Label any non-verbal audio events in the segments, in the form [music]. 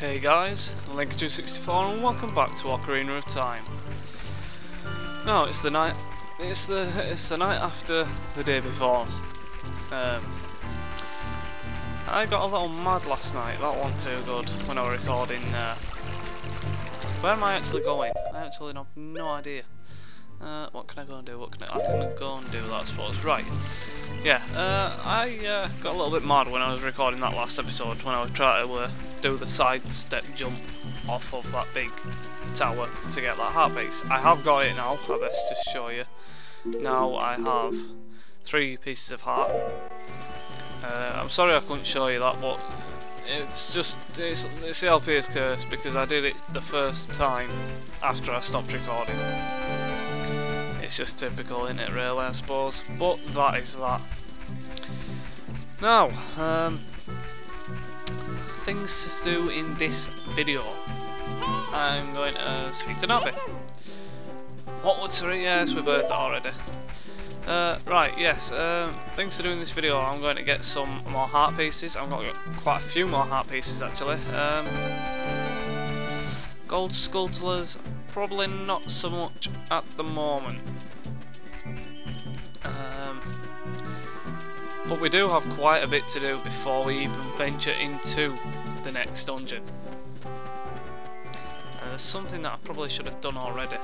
Hey guys, Linkachu64 and welcome back to Ocarina of Time. No, it's the night it's the it's the night after the day before. Um, I got a little mad last night, that wasn't too good when I was recording uh, Where am I actually going? I actually have no idea. Uh, what can I go and do? What can I, I can go and do that I suppose. Right. Yeah, uh, I uh, got a little bit mad when I was recording that last episode when I was trying to uh, do the side step jump off of that big tower to get that heart piece. I have got it now, I best just show you. Now I have three pieces of heart. Uh, I'm sorry I couldn't show you that, but it's just, it's, it's the LPS curse because I did it the first time after I stopped recording. It's just typical, isn't it, really, I suppose. But that is that. Now, um, things to do in this video. I'm going to speak to Navi. What would Siri? Yes, we've heard that already. Uh, right, yes, um, things to do in this video, I'm going to get some more heart pieces. I've got quite a few more heart pieces actually. Um, gold skulltulas, probably not so much at the moment. But we do have quite a bit to do before we even venture into the next dungeon. And there's something that I probably should have done already.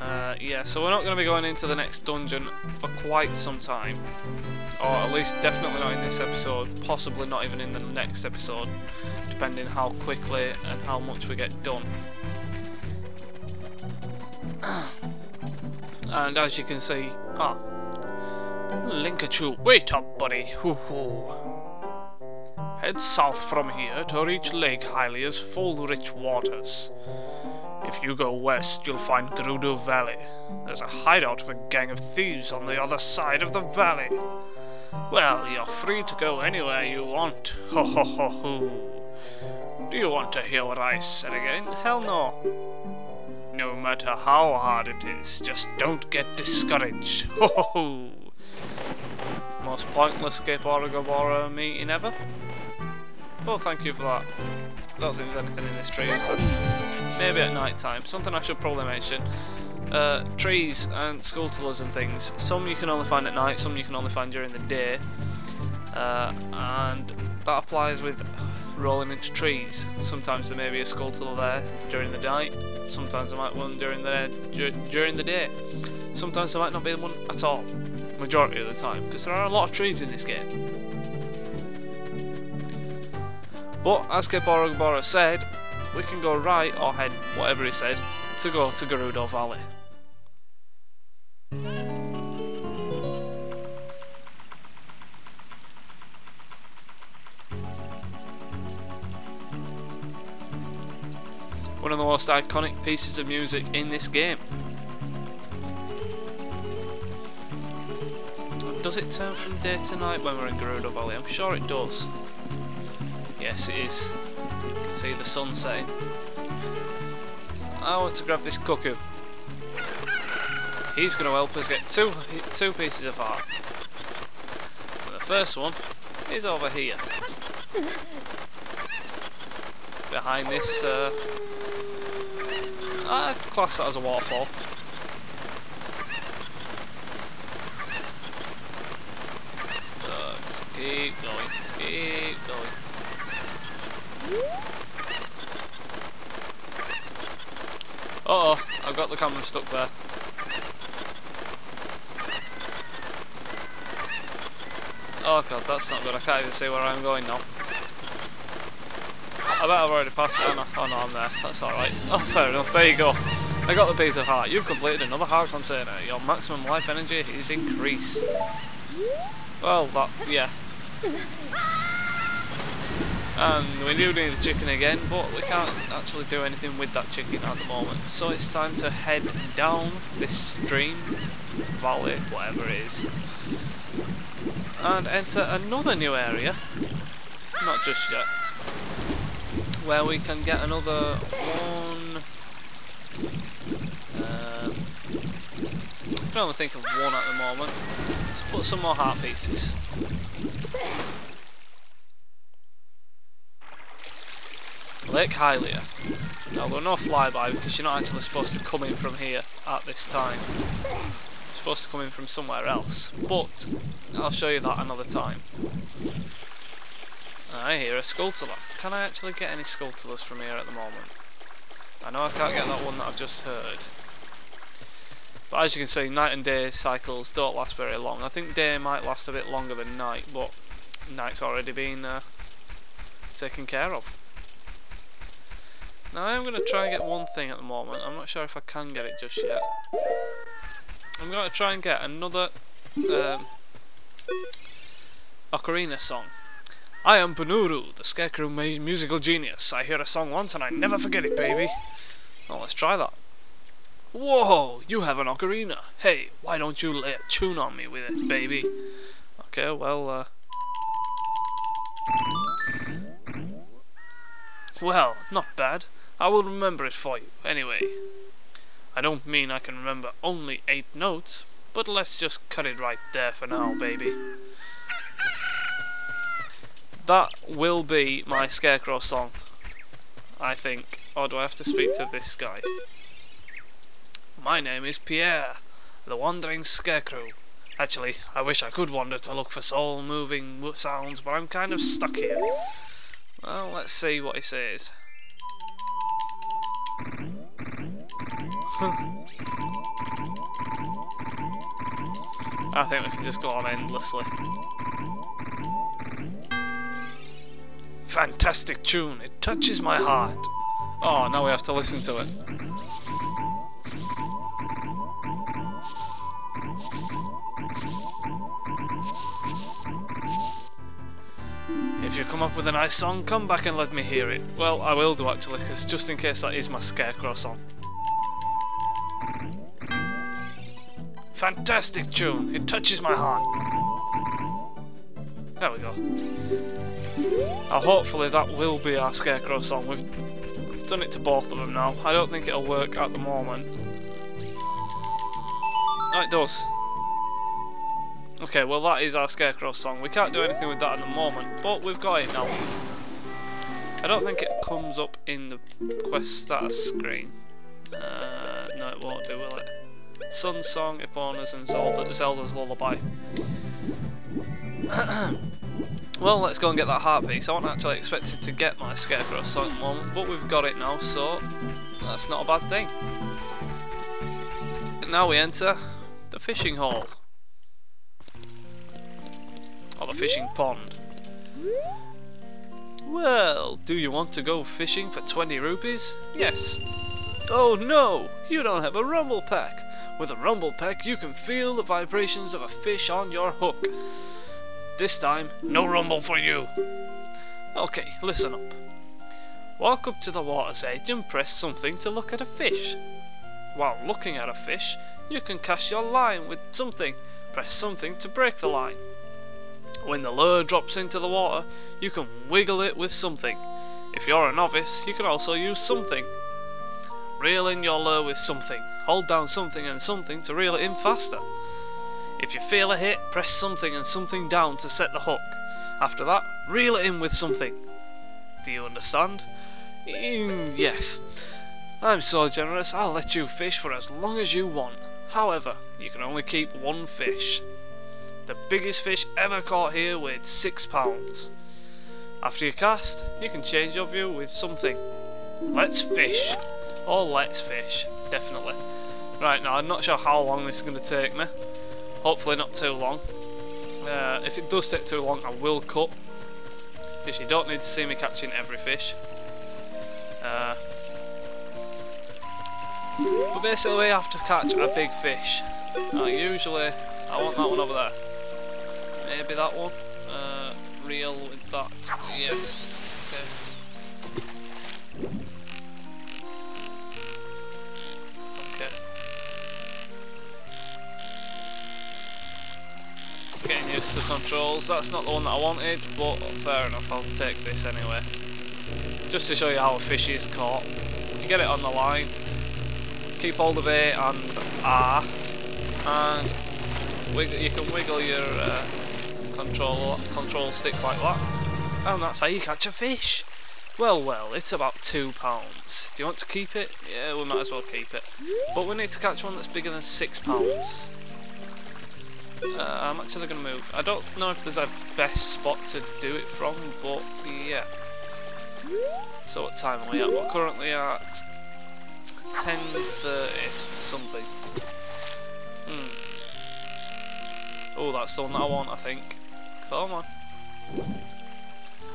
Uh, yeah, so we're not going to be going into the next dungeon for quite some time. Or at least definitely not in this episode, possibly not even in the next episode, depending how quickly and how much we get done. [clears throat] and as you can see, ah, Linkachu, wait up buddy, hoo hoo. Head south from here to reach Lake Hylia's full rich waters. If you go west, you'll find Gerudo Valley. There's a hideout of a gang of thieves on the other side of the valley. Well, you're free to go anywhere you want. Ho ho ho ho. Do you want to hear what I said again? Hell no. No matter how hard it is, just don't get discouraged. Ho ho ho. Most pointless Scape meeting ever. Well, thank you for that. I don't think there's anything in this tree, so maybe at night time. Something I should probably mention. Uh, trees and skulltulas and things. Some you can only find at night, some you can only find during the day. Uh, and that applies with rolling into trees. Sometimes there may be a skulltula there during the night. Sometimes there might one during the during the day. Sometimes there might not be one at all. Majority of the time, because there are a lot of trees in this game. But as Kaepora Gaebora said, we can go right or head, whatever he said, to go to Gerudo Valley. one of the most iconic pieces of music in this game. Does it turn from day to night when we're in Gerudo Valley? I'm sure it does. Yes, it is. You can see the sun setting. I want to grab this cuckoo. He's going to help us get two two pieces of heart. And the first one is over here. Behind this uh, I'd class that as a waterfall. So just keep going, keep going. Uh oh, I've got the camera stuck there. Oh god, that's not good. I can't even see where I'm going now. I bet I've already passed it, oh no, oh no, I'm there. That's alright. Oh, fair enough, there you go. I got the piece of heart. You've completed another heart container. Your maximum life energy is increased. Well, that, yeah. And we do need the chicken again, but we can't actually do anything with that chicken at the moment. So it's time to head down this stream, valley, whatever it is, and enter another new area. Not just yet where we can get another one. Uh, I can only think of one at the moment. Let's put some more heart pieces. Lake Hylia. Now we're no flyby because you're not actually supposed to come in from here at this time. You're supposed to come in from somewhere else. But I'll show you that another time. I hear a Skulltula. Can I actually get any Skulltulas from here at the moment? I know I can't get that one that I've just heard. But as you can see, night and day cycles don't last very long. I think day might last a bit longer than night, but night's already been uh, taken care of. Now I'm going to try and get one thing at the moment. I'm not sure if I can get it just yet. I'm going to try and get another um, ocarina song. I am Bonooru, the Scarecrow musical genius. I hear a song once and I never forget it, baby. Well, let's try that. Whoa, you have an ocarina. Hey, why don't you lay a tune on me with it, baby? Okay, well, uh... Well, not bad. I will remember it for you, anyway. I don't mean I can remember only eight notes, but let's just cut it right there for now, baby. That will be my Scarecrow song, I think. Or do I have to speak to this guy? My name is Pierre, the Wandering Scarecrow. Actually, I wish I could wander to look for soul-moving sounds, but I'm kind of stuck here. Well, let's see what he says. I think we can just go on endlessly. Fantastic tune, it touches my heart. Oh, now we have to listen to it. If you come up with a nice song, come back and let me hear it. Well, I will do actually, because just in case that is my Scarecrow song. Fantastic tune. It touches my heart. There we go. Uh, hopefully that will be our Scarecrow song. We've done it to both of them now. I don't think it'll work at the moment. Oh, it does. Okay, well that is our Scarecrow song. We can't do anything with that at the moment, but we've got it now. I don't think it comes up in the quest status screen. Uh, no, it won't do, will it? Sun Song, Epona's and Zelda, Zelda's Lullaby. [clears throat] well, let's go and get that heart piece. I wasn't actually expected to get my Scarecrow song moment, but we've got it now, so that's not a bad thing. And now we enter the fishing hall. Or the fishing pond. Well, do you want to go fishing for 20 rupees? Yes. Oh no, you don't have a rumble pack. With a rumble pack, you can feel the vibrations of a fish on your hook. This time, no rumble for you. Okay, listen up. Walk up to the water's edge and press something to look at a fish. While looking at a fish, you can cast your line with something. Press something to break the line. When the lure drops into the water, you can wiggle it with something. If you're a novice, you can also use something. Reel in your lure with something. Hold down something and something to reel it in faster. If you feel a hit, press something and something down to set the hook. After that, reel it in with something. Do you understand? Mm, yes. I'm so generous, I'll let you fish for as long as you want. However, you can only keep one fish. The biggest fish ever caught here weighed six pounds. After you cast, you can change your view with something. Let's fish. Or let's fish, definitely. Right, now I'm not sure how long this is going to take me. Hopefully not too long. Uh, if it does take too long, I will cut. Because you don't need to see me catching every fish. Uh, but basically we have to catch a big fish. Usually, I want that one over there. Maybe that one. Uh, reel with that. Yes. The controls. That's not the one that I wanted, but fair enough, I'll take this anyway. Just to show you how a fish is caught. You get it on the line, keep hold of A and R, and wiggle, you can wiggle your uh, control control stick like that, and that's how you catch a fish. Well, well, it's about two pounds. Do you want to keep it? Yeah, we might as well keep it. But we need to catch one that's bigger than six pounds. Uh, are they going to move? I don't know if there's a best spot to do it from, but yeah. So what time are we at? We're currently at 10.30 something. Hmm. Oh, that's the one that I want, I think. Come on.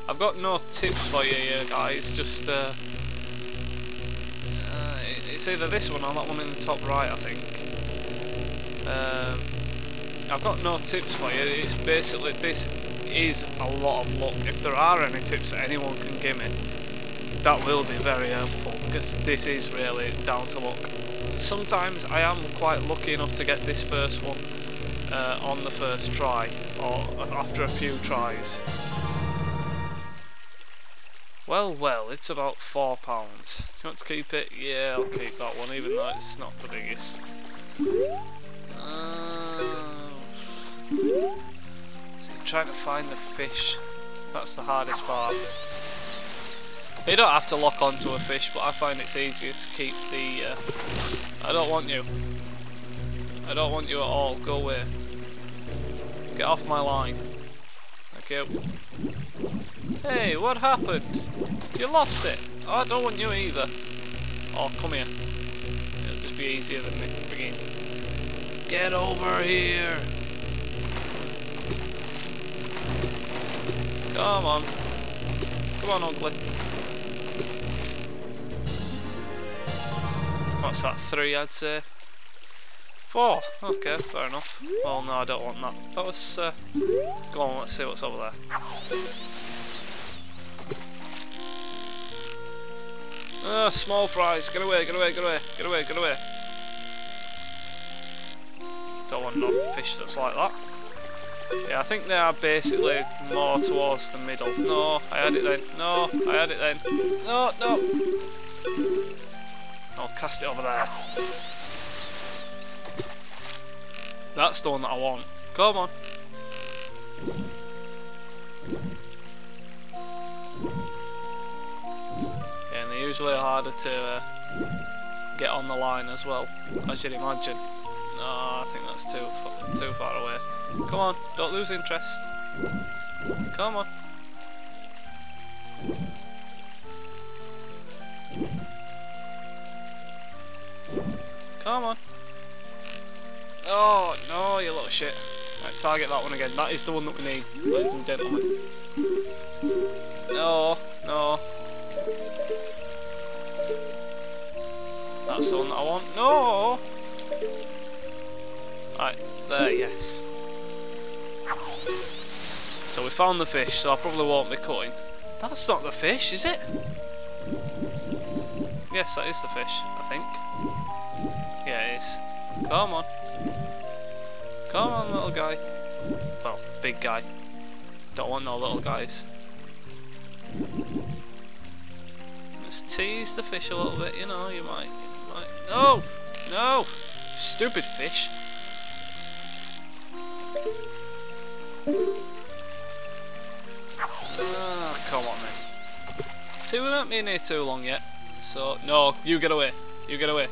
I've got no tips for you here, guys. Just, uh, uh, it's either this one or that one in the top right, I think. Um, I've got no tips for you. It's basically this is a lot of luck. If there are any tips that anyone can give me, that will be very helpful because this is really down to luck. Sometimes I am quite lucky enough to get this first one uh, on the first try or after a few tries. Well, well, it's about four pounds. Do you want to keep it? Yeah, I'll keep that one, even though it's not the biggest. Uh, trying to find the fish. That's the hardest part. You don't have to lock onto a fish, but I find it's easier to keep the... Uh, I don't want you. I don't want you at all. Go away. Get off my line. Thank you. Hey, what happened? You lost it. Oh, I don't want you either. Oh, come here. It'll just be easier than me. Get over here! Come on. Come on, ugly. What's that, three I'd say? Four, okay, fair enough. Well no, I don't want that. That was, uh, go on, let's see what's over there. Ah, small fries, get away, get away, get away, get away, get away. Don't want no fish that's like that. Yeah, I think they are basically more towards the middle. No, I had it then. No, I had it then. No, no. I'll cast it over there. That's the one that I want. Come on. Yeah, and they're usually harder to uh, get on the line as well, as you'd imagine. No, I think that's too too far away. Come on, don't lose interest. Come on. Come on. Oh, no, you little shit. Right, target that one again. That is the one that we need, ladies and gentlemen. No, no. That's the one that I want. No! Right, there, yes. So we found the fish, so I probably won't be cutting. That's not the fish, is it? Yes, that is the fish, I think. Yeah, it is. Come on. Come on, little guy. Well, big guy. Don't want no little guys. Let's tease the fish a little bit, you know, you might... You might no! No! Stupid fish. See, we haven't been here too long yet. So, no, you get away. You get away.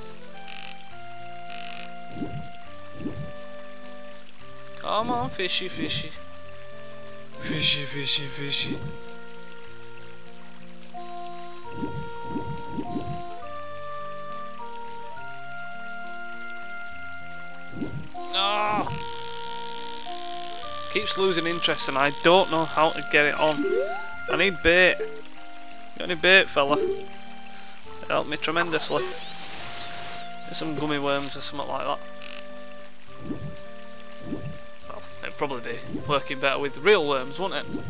Come on, fishy, fishy. Fishy, fishy, fishy. Ah! Keeps losing interest and I don't know how to get it on. I need bait. Got any bait, fella? Help me tremendously. Get some gummy worms or something like that. Well, it'd probably be working better with real worms, wouldn't it?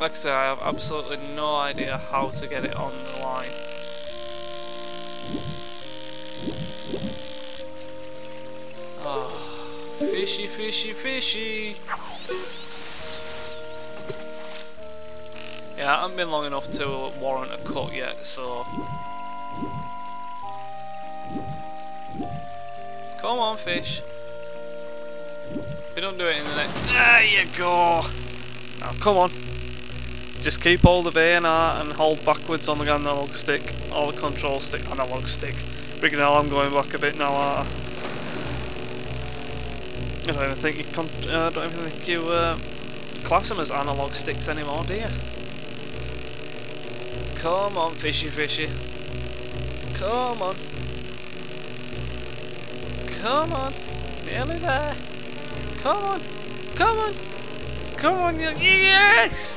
Like I say, I have absolutely no idea how to get it on the line. Ah, fishy, fishy, fishy. Yeah, I haven't been long enough to warrant a cut yet, so... Come on, fish. If you don't do it in the next... There you go! Now, come on. Just keep hold of A and R and hold backwards on the analog stick or the control stick. Analog stick. Freaking hell, I'm going back a bit now. I don't even think you con uh, don't even think you uh, class them as analog sticks anymore, do you? Come on, fishy fishy. Come on. Come on. Nearly there. Come on. Come on. Come on. Yes!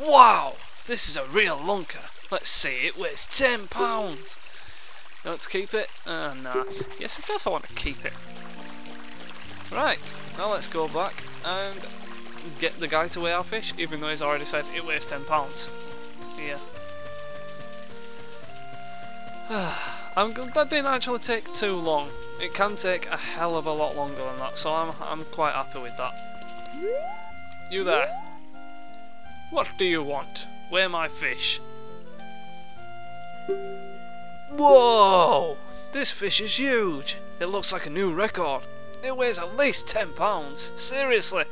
Wow! This is a real lunker. Let's see, it weighs £10. You want to keep it? Uh, nah. Yes, of course I want to keep it. Right, now let's go back and get the guy to weigh our fish, even though he's already said it weighs £10. Yeah. [sighs] I'm, that didn't actually take too long. It can take a hell of a lot longer than that, so I'm, I'm quite happy with that. You there. What do you want? Where my fish? Whoa! This fish is huge. It looks like a new record. It weighs at least 10 pounds. Seriously.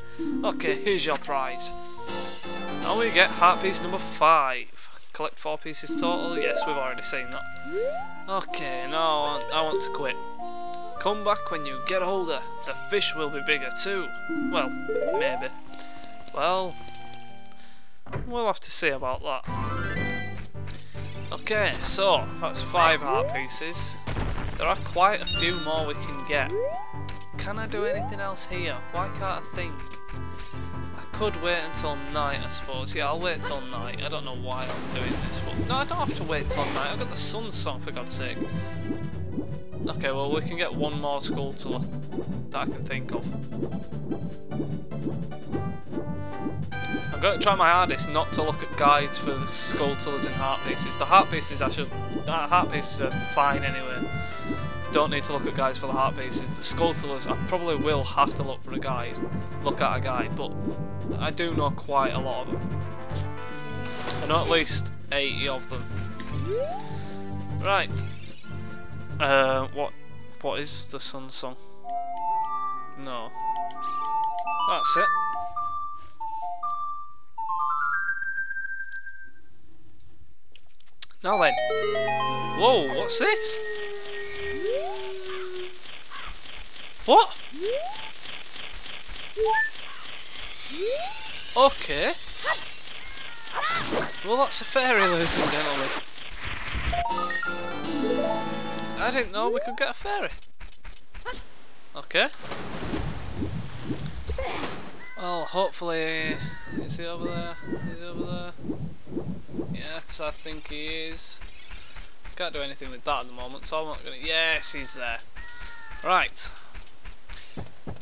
Okay, here's your prize. Now we get heart piece number 5. Collect 4 pieces total. Yes, we've already seen that. Okay, now I want to quit. Come back when you get older. The fish will be bigger too. Well, maybe. Well, we'll have to see about that. Okay, so that's five heart pieces. There are quite a few more we can get. Can I do anything else here? Why can't I think? I could wait until night, I suppose. Yeah, I'll wait till night. I don't know why I'm doing this, but... No, I don't have to wait till night. I've got the sun song, for God's sake. Okay, well, we can get one more Skulltula that I can think of. I'm going to try my hardest not to look at guides for the Skulltulas and heart pieces. The heart pieces, I should... heart pieces are fine anyway don't need to look at guys for the heart pieces. The Skulltulas, I probably will have to look for a guy, look at a guy, but I do know quite a lot of them. I know at least 80 of them. Right. Uh, what, what is the Sun Song? No. That's it. Now then. Whoa, what's this? What? Okay. Well, that's a fairy, ladies and gentlemen. I didn't know we could get a fairy. Okay. Well, hopefully... Is he over there? Is he over there? Yes, I think he is. Can't do anything with that at the moment, so I'm not gonna... Yes, he's there. Right.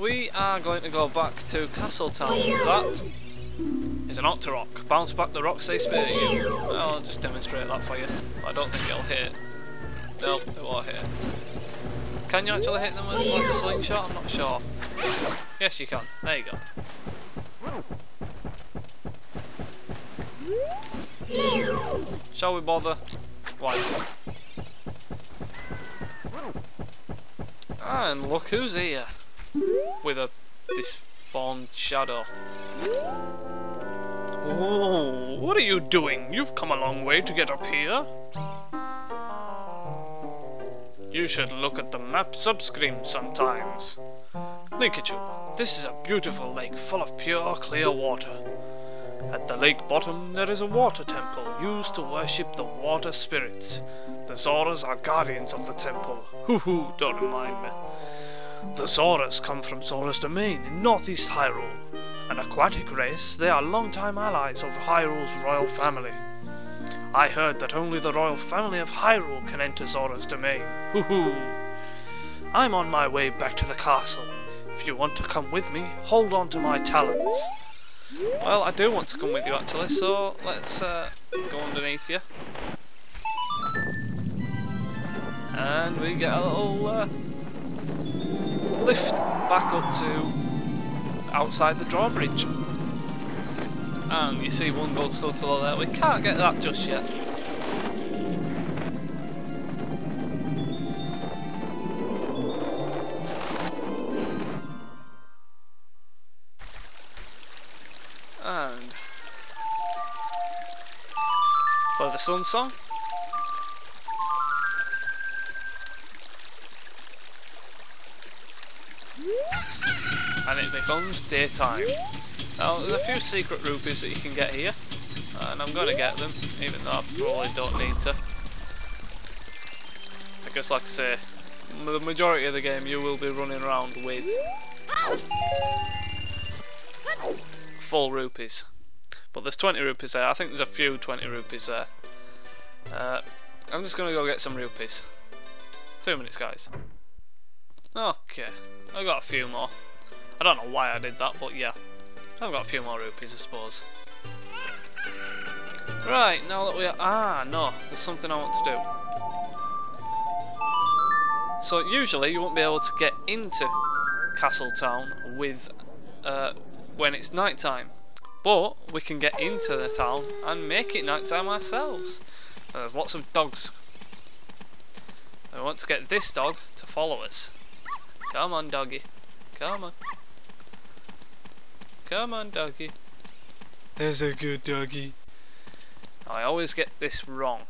We are going to go back to Castletown. That is an Octorok. Bounce back the rocks they spare you. I'll just demonstrate that for you. I don't think it'll hit. Nope, it won't hit. Can you actually hit them with like a slingshot? I'm not sure. Yes you can. There you go. Shall we bother? Why And look who's here with a disformed shadow. Oh, what are you doing? You've come a long way to get up here. You should look at the map subscreen sometimes. Linkachu, this is a beautiful lake full of pure, clear water. At the lake bottom there is a water temple used to worship the water spirits. The Zoras are guardians of the temple. Hoo hoo, don't remind me. The Zoras come from Zora's domain in northeast Hyrule. An aquatic race, they are longtime allies of Hyrule's royal family. I heard that only the royal family of Hyrule can enter Zora's domain. Hoo hoo! I'm on my way back to the castle. If you want to come with me, hold on to my talons. Well, I do want to come with you actually, so let's uh, go underneath you. And we get a little uh, lift back up to outside the drawbridge. And you see one gold skulltula there. We can't get that just yet. And for the Sun Song. Becomes daytime. Now, there's a few secret rupees that you can get here. And I'm going to get them, even though I probably don't need to. Because like I say, the majority of the game you will be running around with full rupees. But there's 20 rupees there. I think there's a few 20 rupees there. Uh, I'm just going to go get some rupees. Two minutes, guys. Okay, I got a few more. I don't know why I did that, but yeah. I've got a few more rupees, I suppose. Right, now that we are... Ah, no, there's something I want to do. So usually you won't be able to get into Castle Town with uh, when it's night time. But we can get into the town and make it night time ourselves. And there's lots of dogs. I want to get this dog to follow us. Come on, doggy. Come on. Come on, doggy. There's a good doggy. I always get this wrong.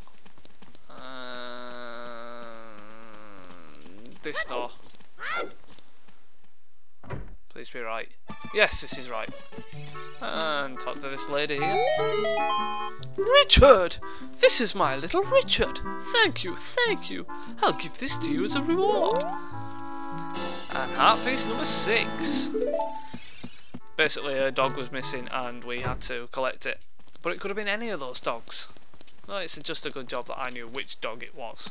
Uh, this door. Please be right. Yes, this is right. And talk to this lady here. Richard! This is my little Richard. Thank you, thank you. I'll give this to you as a reward. And heart piece number six. Basically, a dog was missing and we had to collect it. But it could have been any of those dogs. It's just a good job that I knew which dog it was.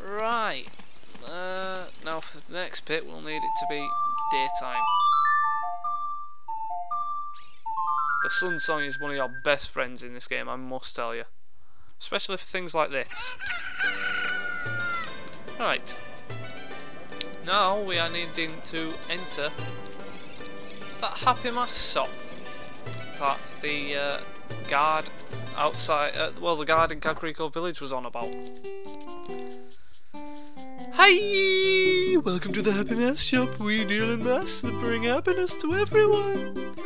Right. Uh, now for the next bit, we'll need it to be daytime. The sun song is one of your best friends in this game, I must tell you. Especially for things like this. Right. Now we are needing to enter that Happy Mask shop that the uh, guard outside, uh, well the guard in Kakariko village was on about. Hi! Welcome to the Happy Mask shop. We deal in masks that bring happiness to everyone.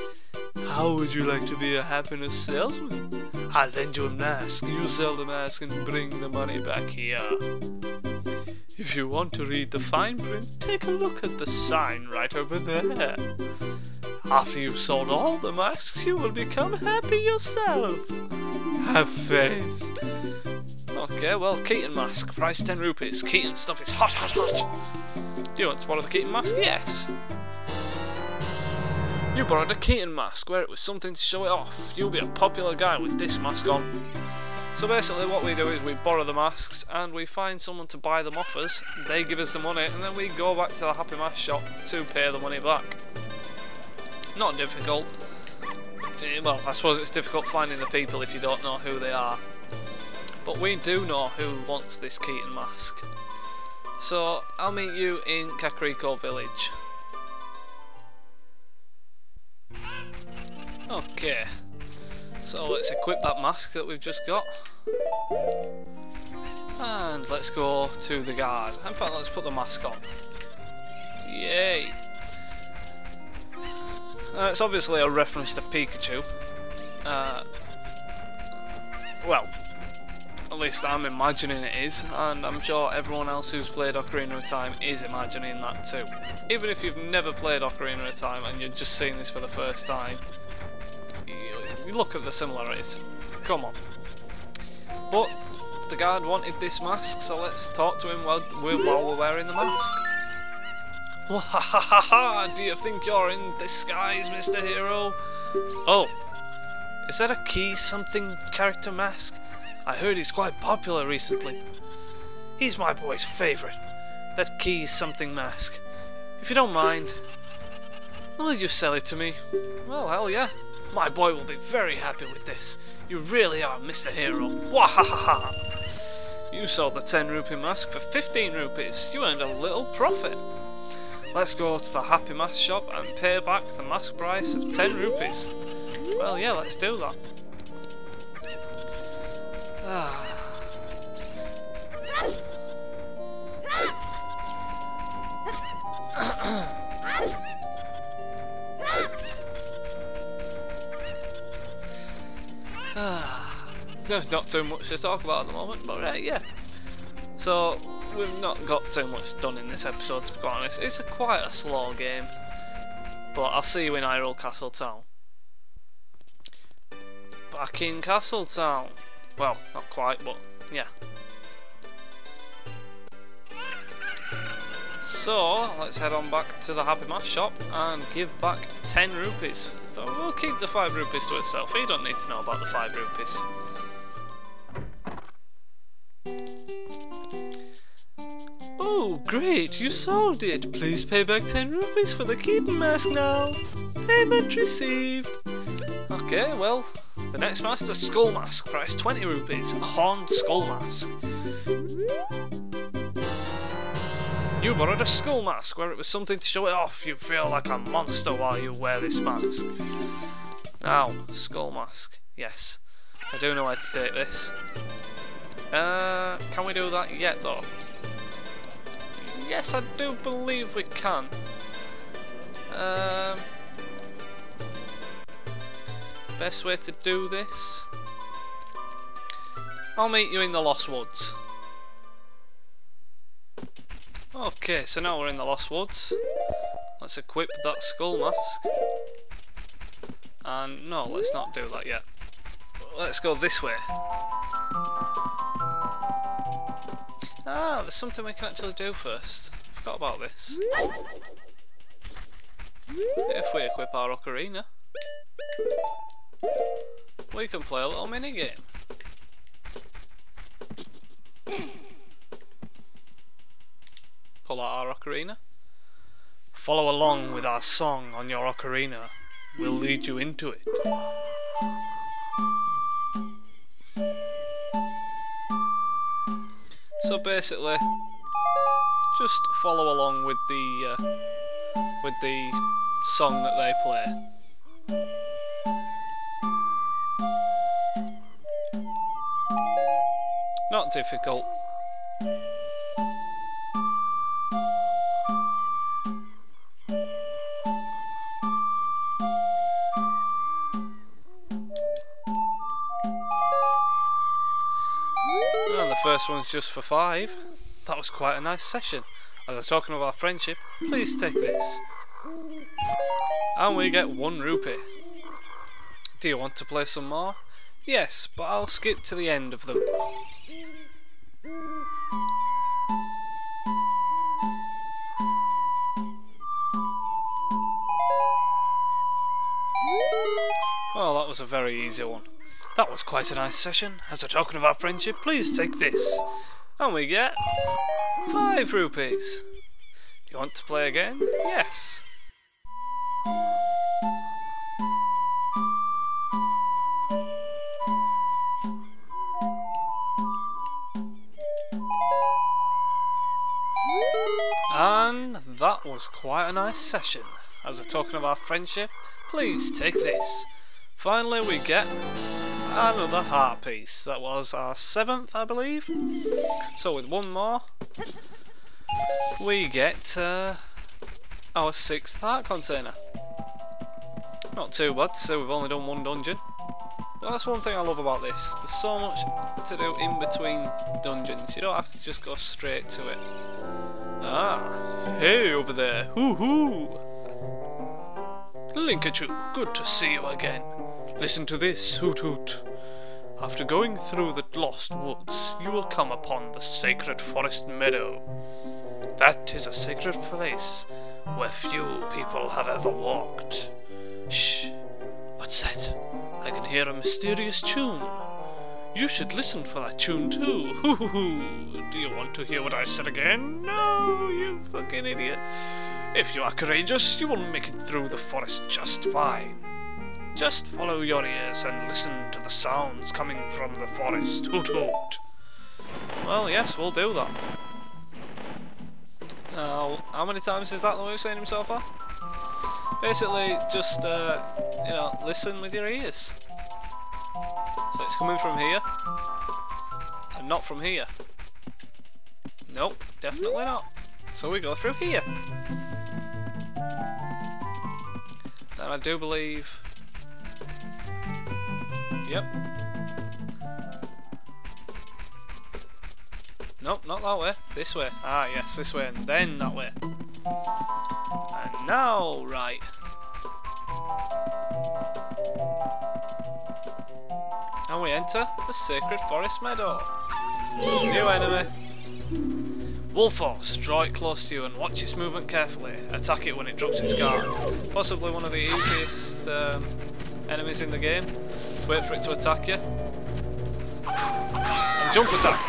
How would you like to be a happiness salesman? I'll lend you a mask. You sell the mask and bring the money back here. If you want to read the fine print, take a look at the sign right over there. After you've sold all the masks, you will become happy yourself. Have faith. Okay, well, Keaton mask, price 10 rupees. Keaton stuff is hot, hot, hot. Do you want to borrow the Keaton mask? Yes. You borrowed a Keaton mask, where it was something to show it off. You'll be a popular guy with this mask on. So basically what we do is we borrow the masks and we find someone to buy them off us, they give us the money and then we go back to the Happy Mask shop to pay the money back. Not difficult. Well, I suppose it's difficult finding the people if you don't know who they are. But we do know who wants this Keaton mask. So, I'll meet you in Kakariko village. Okay. So let's equip that mask that we've just got. And let's go to the guard. In fact, let's put the mask on. Yay! Uh, it's obviously a reference to Pikachu. Uh, well, at least I'm imagining it is, and I'm sure everyone else who's played Ocarina of Time is imagining that too. Even if you've never played Ocarina of Time and you're just seeing this for the first time, you, look at the similarities. Come on. But the guard wanted this mask, so let's talk to him while, while we're wearing the mask. Wahahaha! Do you think you're in disguise, Mr. Hero? Oh, is that a key something character mask? I heard he's quite popular recently. He's my boy's favourite. That key something mask. If you don't mind, will you sell it to me? Well, hell yeah. My boy will be very happy with this. You really are Mr. Hero. Wahahaha! You sold the 10 rupee mask for 15 rupees. You earned a little profit. Let's go to the Happy Mask shop and pay back the mask price of 10 rupees. Well, yeah, let's do that. Ah. there's [sighs] [sighs] not too much to talk about at the moment, but uh, yeah. So we've not got too much done in this episode, to be honest. It's a quite a slow game, but I'll see you in Hyrule Castle Town. Back in Castle Town. Well, not quite, but yeah. So, let's head on back to the Happy Mask shop and give back 10 rupees. So we'll keep the 5 rupees to itself, you don't need to know about the 5 rupees. Oh, great, you sold it. Please pay back 10 rupees for the Keaton mask now. Payment received. Okay, well, the next mask, the skull mask, price 20 rupees. A horned skull mask. You borrowed a skull mask where it was something to show it off. You feel like a monster while you wear this mask. Now, skull mask. Yes, I do know how to take this. Uh, can we do that yet though? Yes, I do believe we can. Um, best way to do this? I'll meet you in the Lost Woods. Okay, so now we're in the Lost Woods. Let's equip that skull mask. And no, let's not do that yet. Let's go this way. Ah, there's something we can actually do first. Forgot about this. If we equip our ocarina, we can play a little mini game. Pull out our ocarina. Follow along with our song on your ocarina. We'll lead you into it. So basically, just follow along with the uh, with the song that they play. Not difficult. First one's just for five. That was quite a nice session. As we're talking of our friendship, please take this. And we get one rupee. Do you want to play some more? Yes, but I'll skip to the end of them. Well, that was a very easy one. That was quite a nice session. As a token of our friendship, please take this. And we get five rupees. Do you want to play again? Yes. And that was quite a nice session. As a token of our friendship, please take this. Finally we get another heart piece. That was our seventh, I believe. So with one more, we get uh, our sixth heart container. Not too bad, so we've only done one dungeon. But that's one thing I love about this. There's so much to do in between dungeons. You don't have to just go straight to it. Ah, hey over there, hoo hoo! Linkachu, good to see you again. Listen to this, Hoot Hoot. After going through the lost woods, you will come upon the sacred forest meadow. That is a sacred place where few people have ever walked. Shh, what's that? I can hear a mysterious tune. You should listen for that tune too. Hoo hoo hoo. Do you want to hear what I said again? No, you fucking idiot. If you are courageous, you will make it through the forest just fine. Just follow your ears and listen to the sounds coming from the forest. [laughs] Hoot hoot. Well, yes, we'll do that. Now, how many times is that that we've seen him so far? Basically, just, uh, you know, listen with your ears. So it's coming from here, and not from here. Nope, definitely not. So we go through here. And I do believe... Yep. Nope, not that way. This way. Ah, yes, this way, and then that way. And now, right. And we enter the Sacred Forest Meadow. New enemy. Wolfos, draw it close to you and watch its movement carefully. Attack it when it drops its guard. Possibly one of the easiest um, enemies in the game. Wait for it to attack you. And jump attack.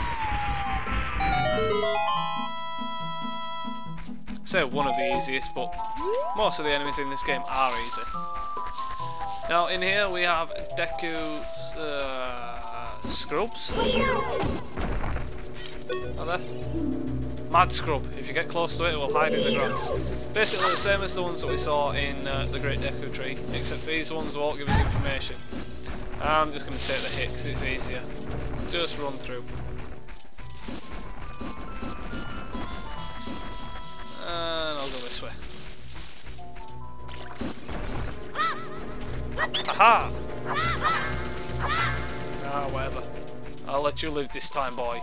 Say one of the easiest, but most of the enemies in this game are easy. Now in here we have Deku's uh, scrubs. Are there? Mad Scrub. If you get close to it, it will hide in the grass. Basically the same as the ones that we saw in uh, the Great Deku Tree, except these ones won't give us information. I'm just going to take the hit because it's easier. Just run through. And I'll go this way. Aha! Ah, whatever. I'll let you live this time, boy.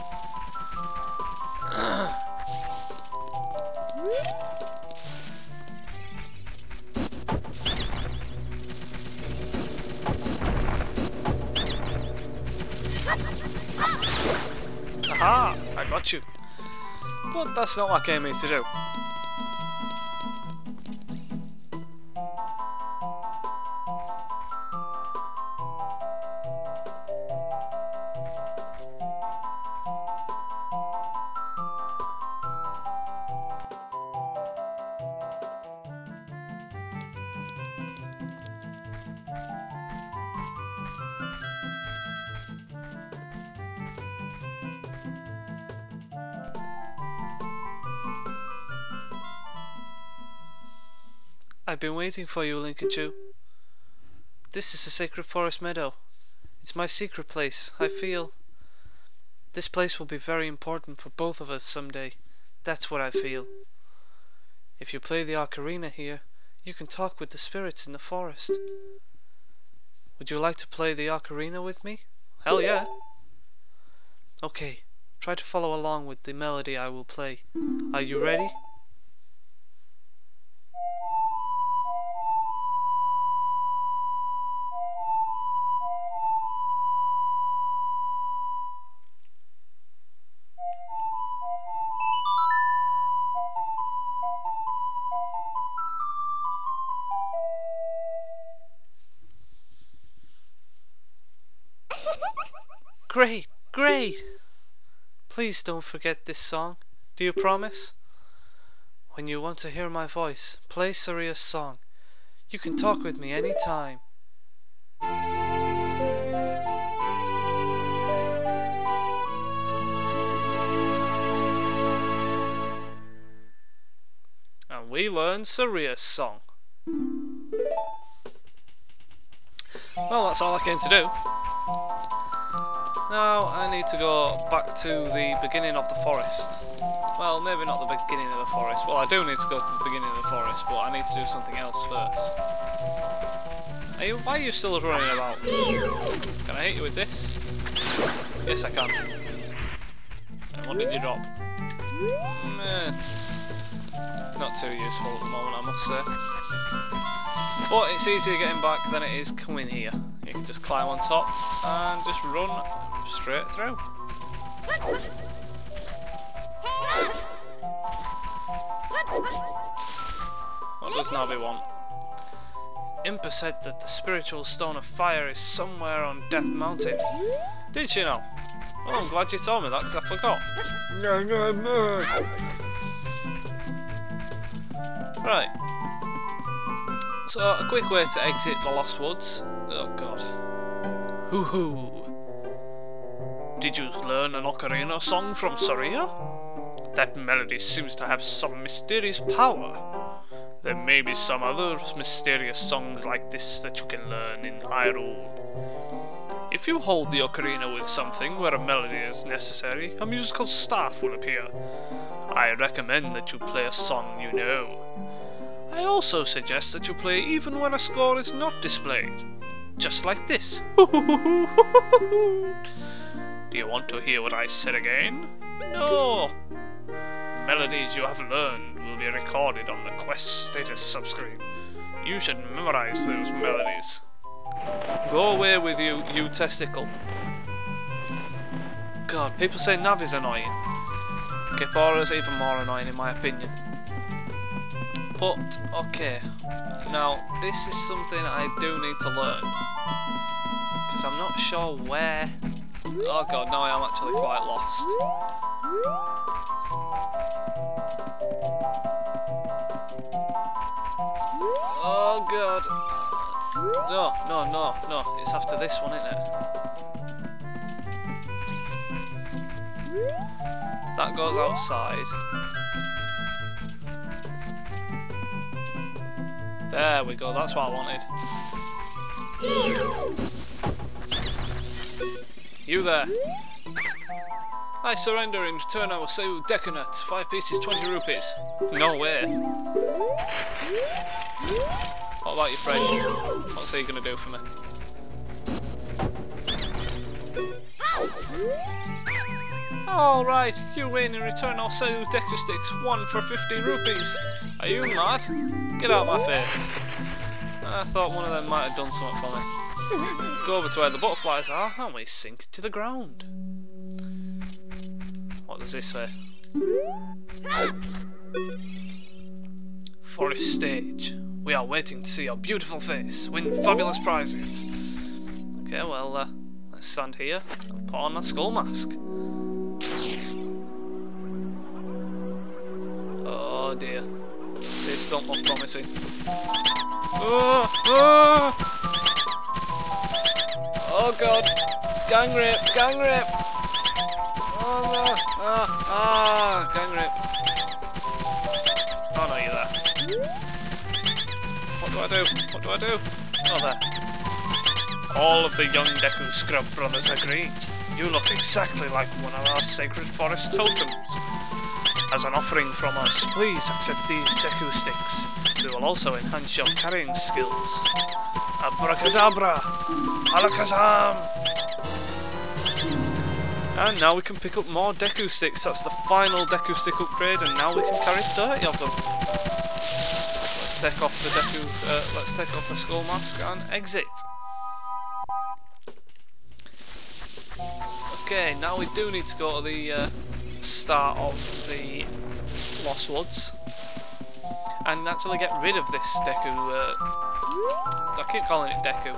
[clears throat] You. But that's not what I came here to do. Waiting for you, Linkachu. This is the Sacred Forest Meadow. It's my secret place. I feel this place will be very important for both of us someday. That's what I feel. If you play the ocarina here, you can talk with the spirits in the forest. Would you like to play the ocarina with me? Hell yeah! Okay, try to follow along with the melody I will play. Are you ready? Great, great! Please don't forget this song. Do you promise? When you want to hear my voice, play Saria's song. You can talk with me anytime. And we learn Saria's song. Well, that's all I came to do. Now I need to go back to the beginning of the forest. Well, maybe not the beginning of the forest. Well, I do need to go to the beginning of the forest, but I need to do something else first. Are you, why are you still running about? Can I hit you with this? Yes, I can. And what did you drop? Mm, eh, not too useful at the moment, I must say. But it's easier getting back than it is coming here. You can just climb on top and just run straight through. What does Navi want? Impa said that the spiritual stone of fire is somewhere on Death Mountain. Did you know? Oh, I'm glad you told me that because I forgot. Right. So, a quick way to exit the Lost Woods. Oh god. Hoo hoo. Did you learn an ocarina song from Saria? That melody seems to have some mysterious power. There may be some other mysterious songs like this that you can learn in Hyrule. If you hold the ocarina with something where a melody is necessary, a musical staff will appear. I recommend that you play a song you know. I also suggest that you play even when a score is not displayed. Just like this. [laughs] Do you want to hear what I said again? No! Melodies you have learned will be recorded on the quest status subscreen. You should memorize those melodies. Go away with you, you testicle. God, people say Nav is annoying. is even more annoying in my opinion. But, okay. Now, this is something I do need to learn. Because I'm not sure where... Oh god, now I am actually quite lost. Oh god. No, no, no, no. It's after this one, isn't it? That goes outside. There we go, that's what I wanted. You there. I surrender in return I will sell you Deku Nuts. Five pieces, 20 rupees. No way. What about your friend? What's he gonna do for me? Alright, you win. In return I'll sell you Deku Sticks. One for 50 rupees. Are you mad? Get out my face. I thought one of them might have done something for me. Go over to where the butterflies are and we sink to the ground. What does this say? Forest stage. We are waiting to see your beautiful face. Win fabulous prizes. Okay, well, uh, let's stand here and put on a skull mask. Oh dear. This don't look promising. Oh, oh! Oh god! Gang rape! Gang rape! Oh no! Ah! Ah! Gang rape! Oh no, you're there. What do I do? What do I do? Oh, there. All of the young Deku Scrub brothers agree. You look exactly like one of our sacred forest totems. As an offering from us, please accept these Deku sticks. They will also enhance your carrying skills. Abracadabra! Alakazam! And now we can pick up more Deku sticks. That's the final Deku stick upgrade, and now we can carry 30 of them. Let's take off the Deku, uh, let's take off the skull mask and exit. Okay, now we do need to go to the uh, start of the Lost Woods and actually get rid of this Deku, uh, I keep calling it Deku,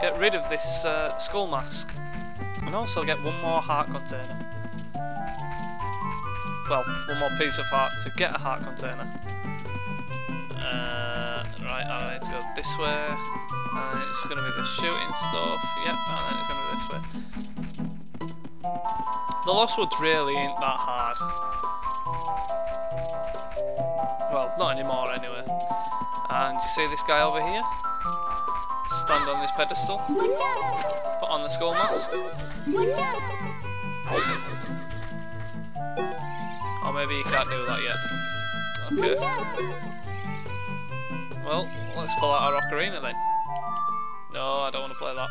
get rid of this uh, skull mask and also get one more heart container. Well, one more piece of heart to get a heart container. Uh, right, I need to go this way, and it's going to be the shooting stuff, yep, and then it's going to be this way. The Lost Woods really ain't that hard. Well, not anymore anyway. And you see this guy over here? Stand on this pedestal. Put on the skull mask. Or maybe you can't do that yet. Okay. Well, let's pull out our ocarina then. No, I don't want to play that.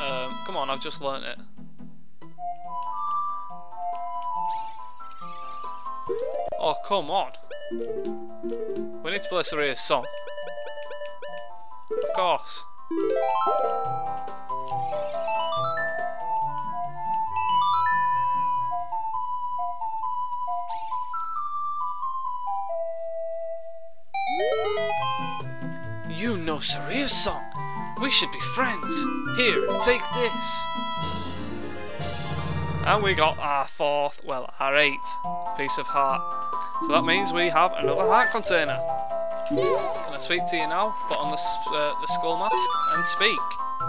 Um, come on, I've just learnt it. Oh, come on. We need to play Saria's song. Of course. You know Saria's song. We should be friends. Here, take this. And we got our fourth, well, our eighth piece of heart. So that means we have another heart container. Can I speak to you now? Put on the, uh, the skull mask and speak.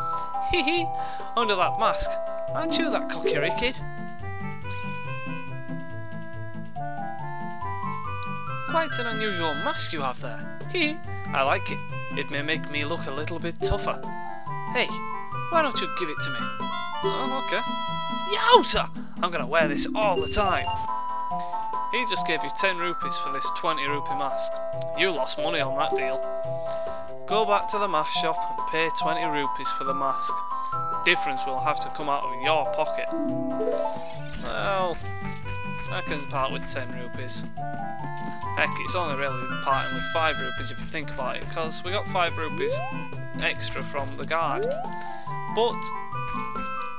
[laughs] Hee hee, under that mask. Aren't you that cocky kid? Quite an unusual mask you have there. Hee, I like it. It may make me look a little bit tougher. Hey, why don't you give it to me? Oh, okay. Yowza! I'm gonna wear this all the time. He just gave you 10 rupees for this 20 rupee mask. You lost money on that deal. Go back to the mask shop and pay 20 rupees for the mask. The difference will have to come out of your pocket. Well, I can part with 10 rupees. Heck, it's only really parting with 5 rupees if you think about it, because we got 5 rupees extra from the guard. But,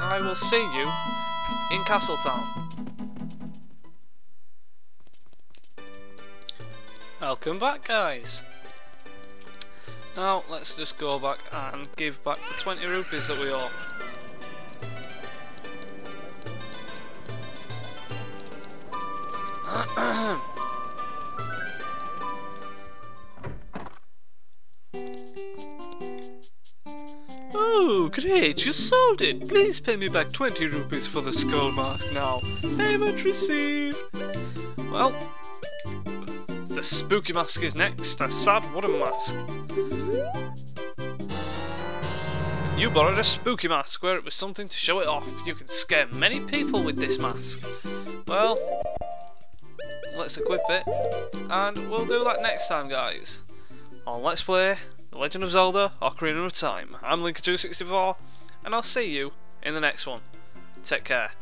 I will see you in Castletown. Welcome back guys! Now let's just go back and give back the 20 rupees that we owe. [coughs] oh, great, you sold it! Please pay me back 20 rupees for the skull mask now. Payment received! Well, the spooky mask is next, a sad wooden mask. You borrowed a spooky mask where it was something to show it off. You can scare many people with this mask. Well, let's equip it, and we'll do that next time, guys. On Let's Play The Legend of Zelda Ocarina of Time. I'm Linkachu64, and I'll see you in the next one. Take care.